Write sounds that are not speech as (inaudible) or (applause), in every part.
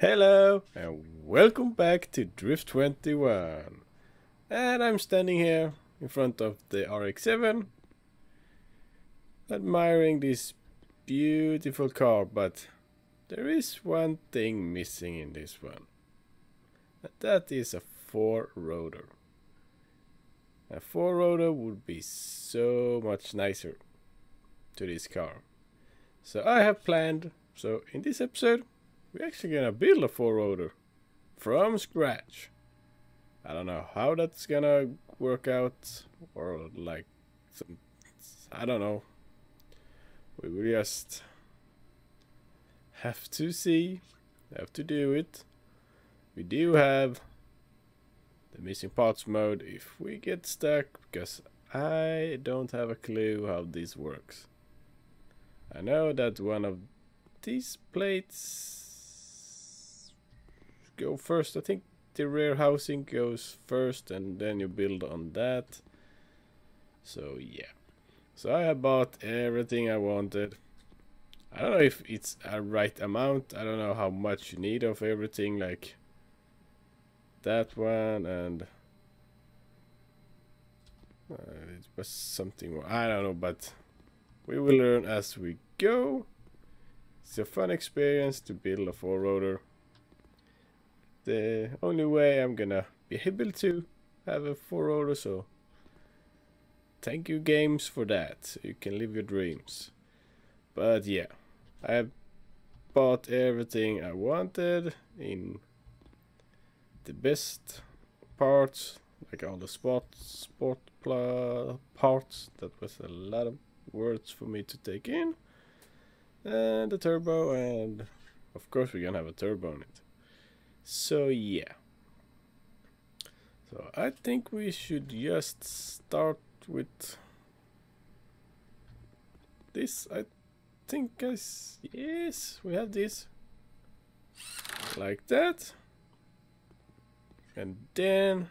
Hello and welcome back to Drift 21. And I'm standing here in front of the RX-7 admiring this beautiful car, but there is one thing missing in this one. And that is a four-rotor. A four-rotor would be so much nicer to this car. So I have planned, so in this episode, we're actually gonna build a four-rotor from scratch. I don't know how that's gonna work out, or like, some, I don't know. We will just have to see, have to do it. We do have the missing parts mode if we get stuck, because I don't have a clue how this works. I know that one of these plates go first. I think the rear housing goes first and then you build on that. So yeah. So I have bought everything I wanted. I don't know if it's a right amount. I don't know how much you need of everything like that one and uh, it was something I don't know but we will learn as we go. It's a fun experience to build a four-rotor. The only way I'm gonna be able to have a four-rotor, so thank you games for that. You can live your dreams. But yeah, I bought everything I wanted in the best parts, like all the spot sport parts. That was a lot of words for me to take in. And the turbo, and of course we're gonna have a turbo on it. So yeah. So I think we should just start with this. I think guys, yes, we have this. Like that. And then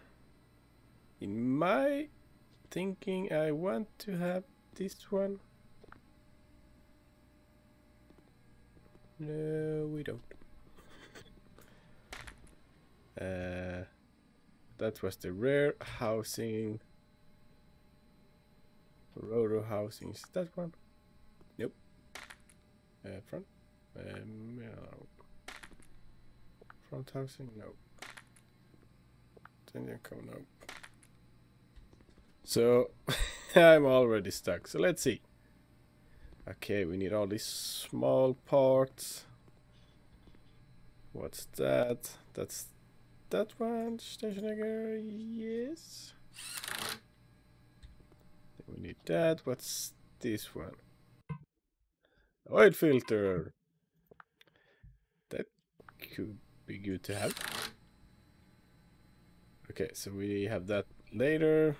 in my thinking I want to have this one? No, we don't. Uh, that was the rear housing. Rotor housing, is that one? Nope. Uh, front? Um, no. Front housing? No. Engine cone? No. So, (laughs) I'm already stuck. So let's see. Okay, we need all these small parts. What's that? That's that one, stationary, yes. Then we need that. What's this one? Oil filter. That could be good to have. Okay, so we have that later.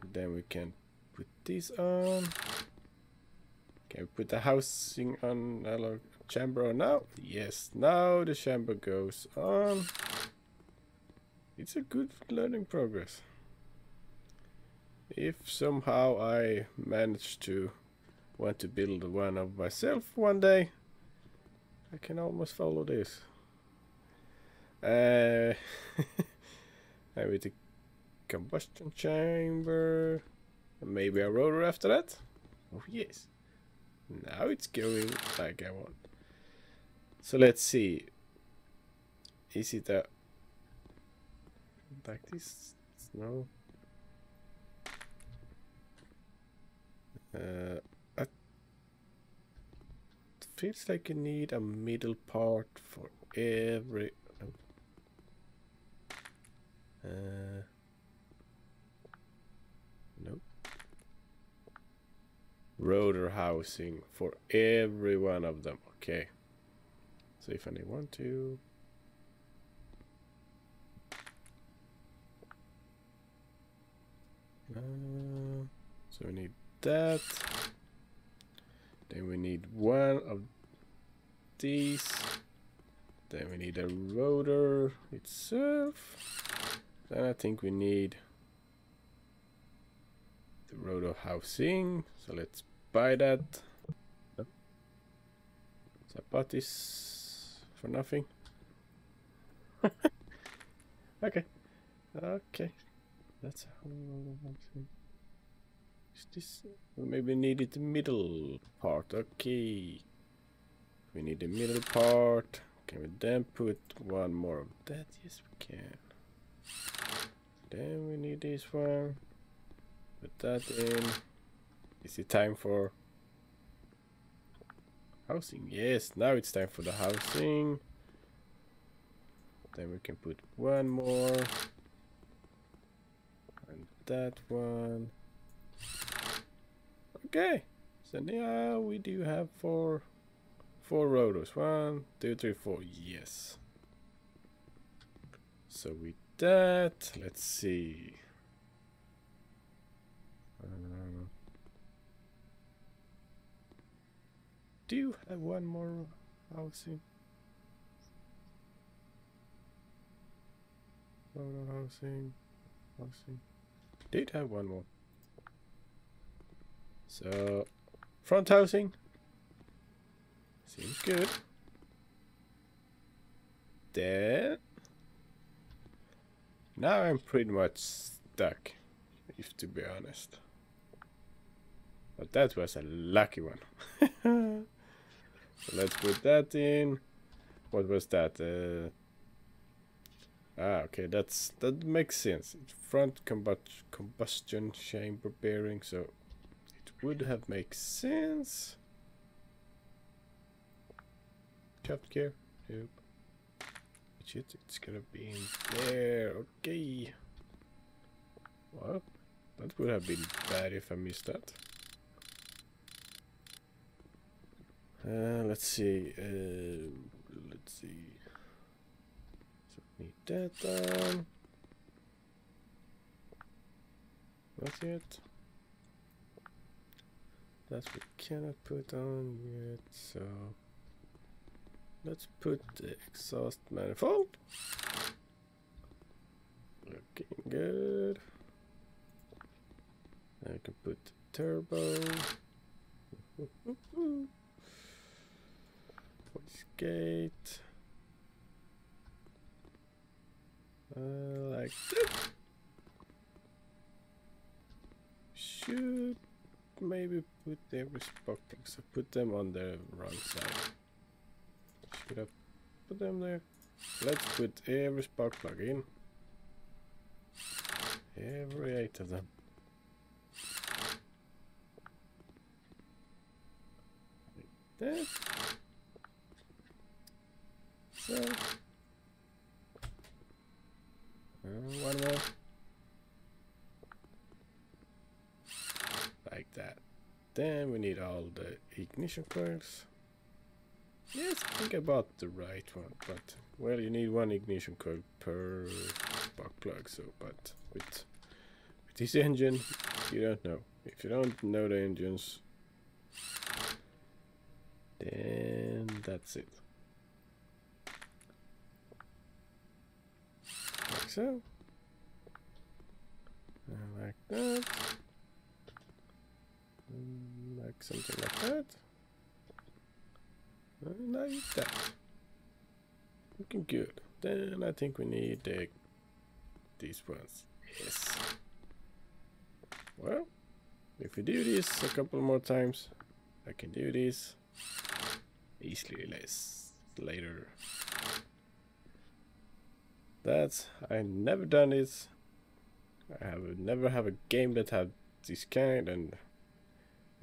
And then we can put this on. Can we put the housing on our chamber on now? Yes, now the chamber goes on. It's a good learning progress. If somehow I manage to want to build one of myself one day, I can almost follow this. Uh, (laughs) need to combustion chamber. Maybe a rotor after that. Oh yes. Now it's going like I want. So let's see. Is it a like this? No. Uh, it feels like you need a middle part for every. Uh, Nope. Rotor housing for every one of them. Okay. So if I need one, two. Uh, so we need that. Then we need one of these. Then we need a rotor itself. Then I think we need the rotor housing. So let's buy that. So I bought this for nothing. (laughs) okay. Okay. That's how Is this maybe needed the middle part? Okay. We need the middle part. Can we then put one more of that? Yes, we can. Then we need this one. Put that in. Is it time for housing? Yes, now it's time for the housing. Then we can put one more. That one. Okay. So now we do have four four rotors. One, two, three, four. Yes. So with that, let's see. Um, do you have one more housing? Rotor housing, housing. Did have one more. So, front housing. Seems good. Then, now I'm pretty much stuck, if to be honest. But that was a lucky one. so (laughs) let's put that in. What was that? Uh, ah, okay, that's that makes sense. Front combust combustion chamber bearing, so it would have made sense. Shaft gear? Nope. Shit, it's gonna be in there. Okay. Well, that would have been bad if I missed that. Uh, let's see. Uh, let's see. Need that down. Not yet. That we cannot put on yet, so let's put the exhaust manifold. Looking good. I can put the turbo. (laughs) gate. Uh, like that. Should maybe put spark plugs. I put them on the wrong side. Should I put them there? Let's put every spark plug in. Every eight of them. Like that. So, one more. Like that. Then we need all the ignition coils. Yes, I think I bought the right one, but well, you need one ignition coil per spark plug. So, but with with this engine, you don't know. If you don't know the engines, then that's it. So. Like that. And like something like that. Like that. Looking good. Then I think we need uh, these ones. Yes. Well, if we do this a couple more times, I can do this easily less later. That's I never done it. I have never have a game that had this kind, and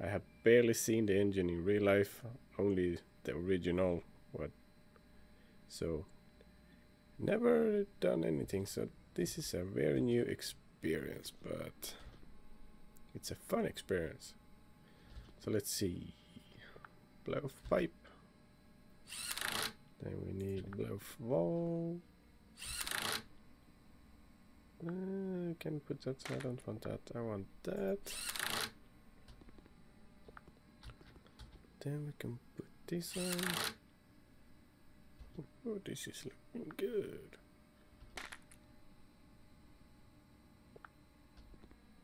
I have barely seen the engine in real life. Only the original. What? So never done anything. So this is a very new experience, but it's a fun experience. So let's see. Blow pipe. Then we need blow valve. I can put that, I don't want that, I want that. Then we can put this on. Oh, this is looking good.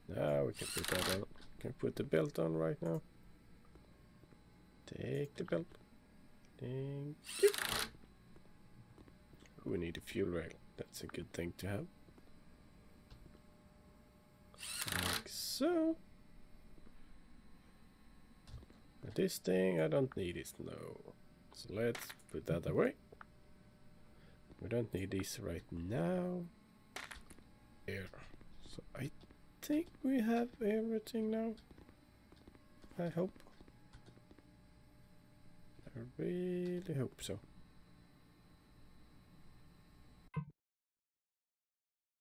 Now we can put that on. Can put the belt on right now. Take the belt. Thank you. we need a fuel rail. That's a good thing to have. Like so. This thing, I don't need it, no. So let's put that away. We don't need this right now. Here. So I think we have everything now. I hope. I really hope so.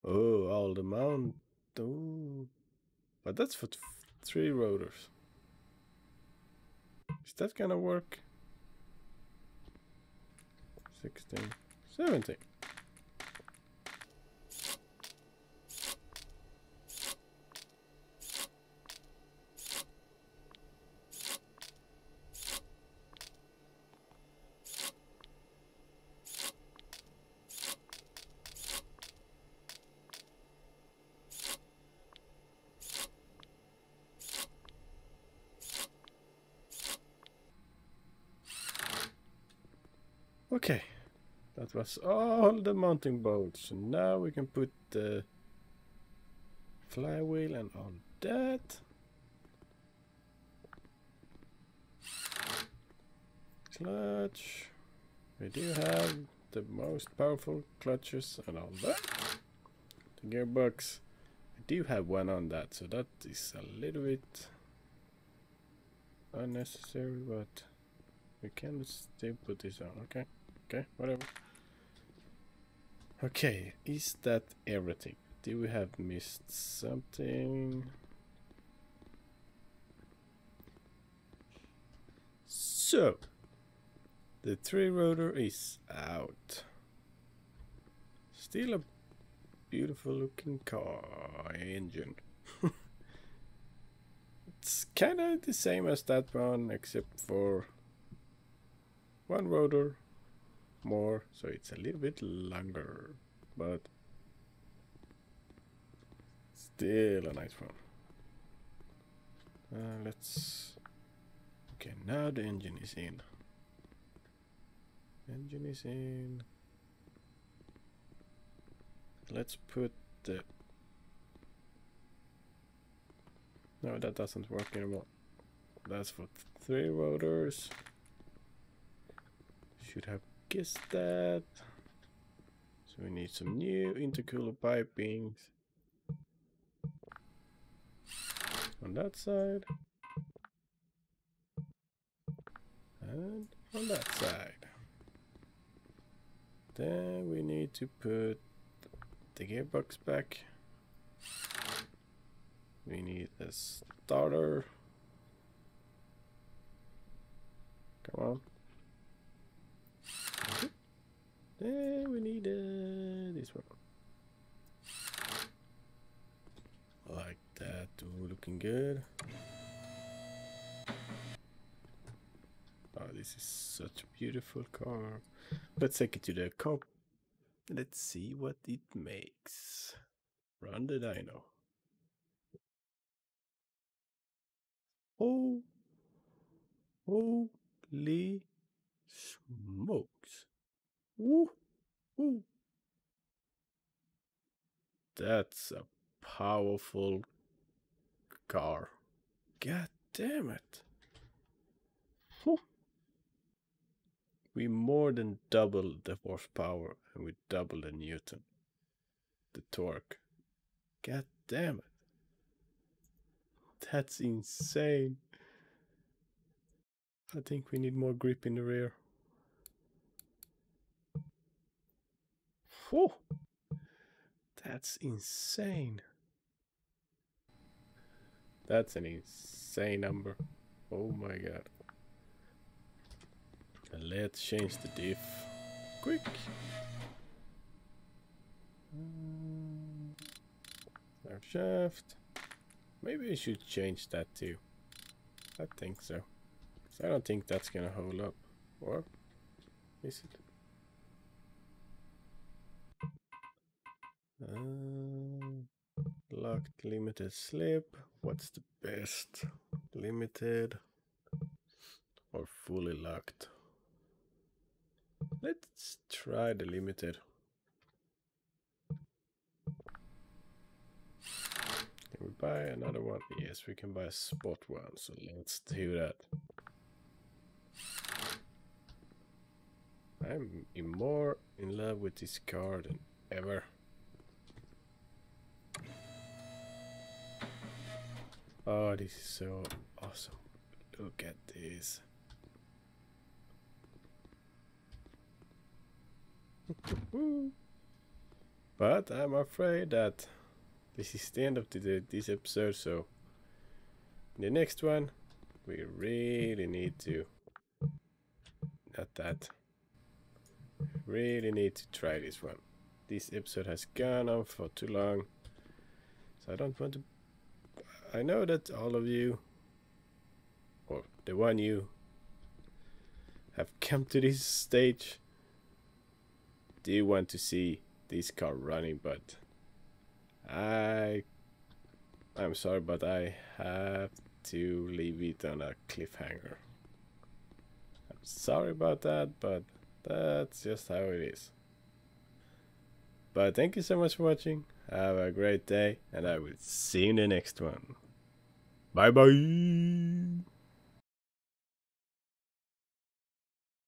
Oh, all the mount. But that's for three rotors. Is that gonna work? 16, 17. Okay, that was all the mounting bolts. Now we can put the flywheel and all that. Clutch. We do have the most powerful clutches and all that. The gearbox. I do have one on that, so that is a little bit unnecessary, but we can still put this on, okay? Okay, whatever. Okay, is that everything? Do we have missed something? So, the three rotor is out. Still a beautiful looking car engine. (laughs) it's kind of the same as that one except for one rotor more, so it's a little bit longer, but still a nice one. Uh, let's. Okay, now the engine is in. Engine is in. Let's put the. No, that doesn't work anymore. That's for three rotors. Should have guess that. So we need some new intercooler pipings. On that side. And on that side. Then we need to put the gearbox back. We need a starter. Come on. Then we need uh, this one. Like that, Ooh, looking good. Oh, this is such a beautiful car. Let's take it to the cop. Let's see what it makes. Run the dyno. Oh, holy smokes. Woo, woo. Mm. That's a powerful car. God damn it. We more than double the horsepower and we double the newton. The torque. God damn it. That's insane. I think we need more grip in the rear. Whew. That's insane. That's an insane number. Oh my god. Let's change the diff. Quick. Mm. Our shaft. Maybe we should change that too. I think so. I don't think that's gonna hold up. Or is it? Uh, locked limited slip. What's the best? Limited or fully locked? Let's try the limited. Can we buy another one? Yes, we can buy a spot one, so let's do that. I'm more in love with this car than ever. Oh, this is so awesome. Look at this. (laughs) but I'm afraid that this is the end of the, this episode, so the next one, we really need to, not that, really need to try this one. This episode has gone on for too long, so I don't want to, I know that all of you, or the one you, have come to this stage, do want to see this car running, but I I'm sorry, but I have to leave it on a cliffhanger. I'm sorry about that, but that's just how it is. But thank you so much for watching. Have a great day, and I will see you in the next one. Bye bye.